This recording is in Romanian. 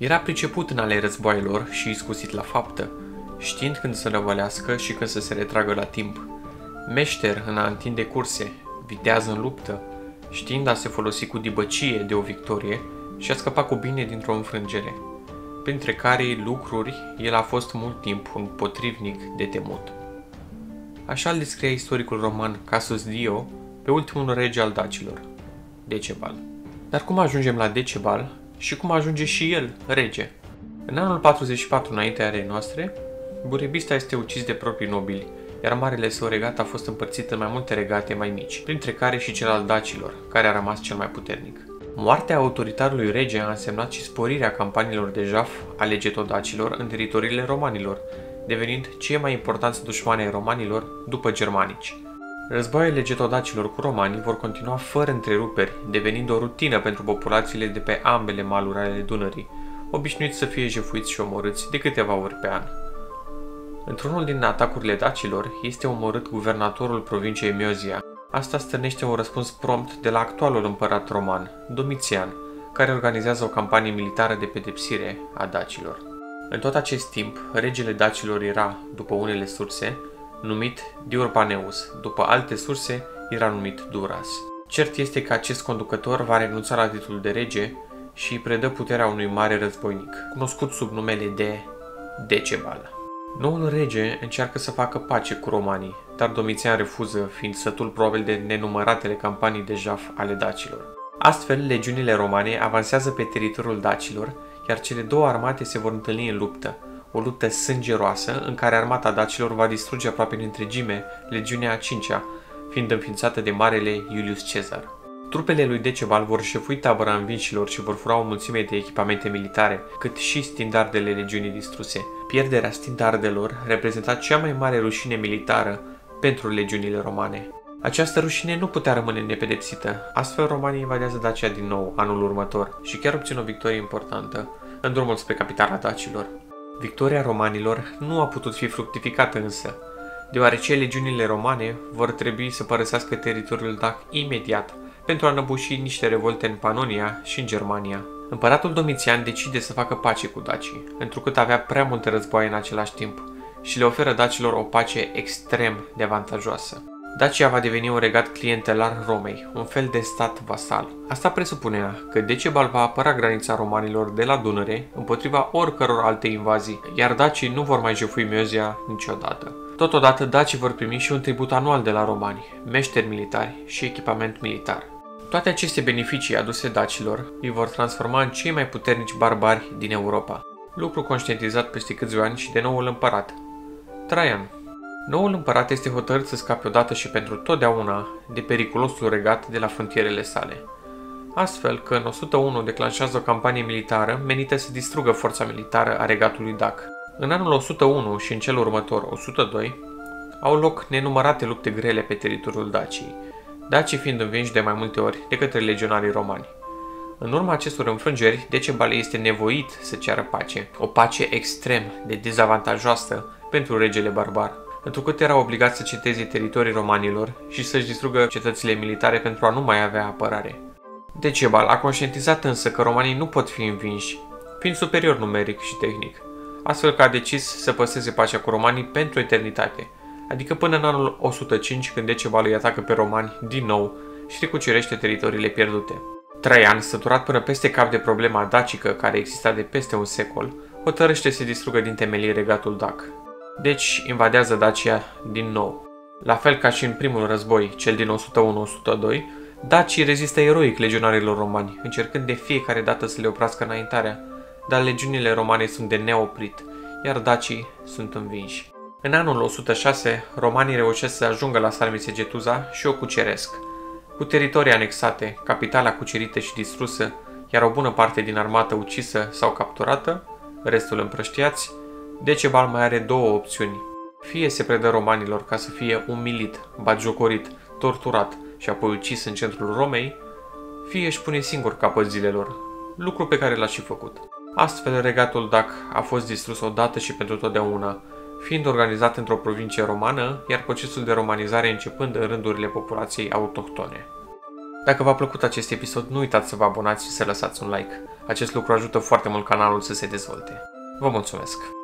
Era priceput în ale războaielor și iscusit la faptă, știind când să năvălească și când să se retragă la timp. Meșter în a întinde curse, vitează în luptă, știind a se folosi cu dibăcie de o victorie și a scăpat cu bine dintr-o înfrângere, printre care lucruri el a fost mult timp un potrivnic de temut. Așa îl descria istoricul roman Casus Dio pe ultimul rege al dacilor, Decebal. Dar cum ajungem la Decebal și cum ajunge și el rege? În anul 44 înaintea arei noastre, Burebista este ucis de proprii nobili, iar marele său regat a fost împărțit în mai multe regate mai mici, printre care și cel al dacilor, care a rămas cel mai puternic. Moartea autoritarului rege a însemnat și sporirea campaniilor de jaf ale getodacilor în teritoriile romanilor, devenind cei mai importanți dușmani ai romanilor după germanici. Războaiele getodacilor cu romanii vor continua fără întreruperi, devenind o rutină pentru populațiile de pe ambele maluri ale Dunării, obișnuiți să fie jefuiți și omorâți de câteva ori pe an. Într-unul din atacurile dacilor este omorât guvernatorul provinciei Miozia. Asta stârnește un răspuns prompt de la actualul împărat roman, Domitian, care organizează o campanie militară de pedepsire a dacilor. În tot acest timp, regele dacilor era, după unele surse, numit Diurbaneus, după alte surse era numit Duras. Cert este că acest conducător va renunța la titlul de rege și îi predă puterea unui mare războinic, cunoscut sub numele de Decebal. Noul rege încearcă să facă pace cu romanii, dar Domitian refuză, fiind sătul probabil de nenumăratele campanii de jaf ale dacilor. Astfel, legiunile romane avansează pe teritoriul dacilor, iar cele două armate se vor întâlni în luptă, o luptă sângeroasă în care armata dacilor va distruge aproape în întregime legiunea a cincea, fiind înființată de marele Iulius Cezar. Trupele lui Decebal vor șefui tabăra învinșilor și vor fura o mulțime de echipamente militare, cât și standardele legiunii distruse. Pierderea standardelor reprezenta cea mai mare rușine militară pentru legiunile romane. Această rușine nu putea rămâne nepedepsită, astfel romanii invadează Dacia din nou anul următor și chiar obțin o victorie importantă în drumul spre capitala dacilor. Victoria romanilor nu a putut fi fructificată însă, deoarece legiunile romane vor trebui să părăsească teritoriul dac imediat pentru a năbuși niște revolte în Panonia și în Germania. Împăratul Domitian decide să facă pace cu dacii, întrucât avea prea multe războaie în același timp și le oferă dacilor o pace extrem de avantajoasă. Dacia va deveni un regat clientelar Romei, un fel de stat vasal. Asta presupunea că Decebal va apăra granița romanilor de la Dunăre împotriva oricăror alte invazii, iar dacii nu vor mai jefui Miozia niciodată. Totodată, dacii vor primi și un tribut anual de la romani, meșteri militari și echipament militar. Toate aceste beneficii aduse dacilor îi vor transforma în cei mai puternici barbari din Europa, lucru conștientizat peste câțiva ani și de noul împărat, Traian. Noul împărat este hotărât să scape odată și pentru totdeauna de periculosul regat de la frontierele sale. Astfel că în 101 declanșează o campanie militară menită să distrugă forța militară a regatului Dac. În anul 101 și în cel următor 102 au loc nenumărate lupte grele pe teritoriul Daciei, dacii fiind învinși de mai multe ori de către legionarii romani. În urma acestor înfrângeri, Decebal este nevoit să ceară pace, o pace extrem de dezavantajoasă pentru regele barbar, întrucât era obligat să ceteze teritorii romanilor și să-și distrugă cetățile militare pentru a nu mai avea apărare. Decebal a conștientizat însă că romanii nu pot fi învinși, fiind superior numeric și tehnic, astfel că a decis să păseze pacea cu romanii pentru eternitate, adică până în anul 105 când Decebal îi atacă pe romani din nou și recucerește teritoriile pierdute. Traian, săturat până peste cap de problema dacică care exista de peste un secol, hotărăște să distrugă din temelii regatul dac. Deci invadează Dacia din nou. La fel ca și în primul război, cel din 101-102, dacii rezistă eroic legionarilor romani, încercând de fiecare dată să le oprească înaintarea, dar legiunile romane sunt de neoprit, iar dacii sunt învinși. În anul 106, romanii reușesc să ajungă la Sarmisegetuza și o cuceresc. Cu teritorii anexate, capitala cucerită și distrusă, iar o bună parte din armată ucisă sau capturată, restul împrăștiați, Decebal mai are două opțiuni. Fie se predă romanilor ca să fie umilit, batjocorit, torturat și apoi ucis în centrul Romei, fie își pune singur capăt zilelor, lucru pe care l-a și făcut. Astfel, regatul Dac a fost distrus odată și pentru totdeauna, fiind organizat într-o provincie romană, iar procesul de romanizare începând în rândurile populației autohtone. Dacă v-a plăcut acest episod, nu uitați să vă abonați și să lăsați un like. Acest lucru ajută foarte mult canalul să se dezvolte. Vă mulțumesc!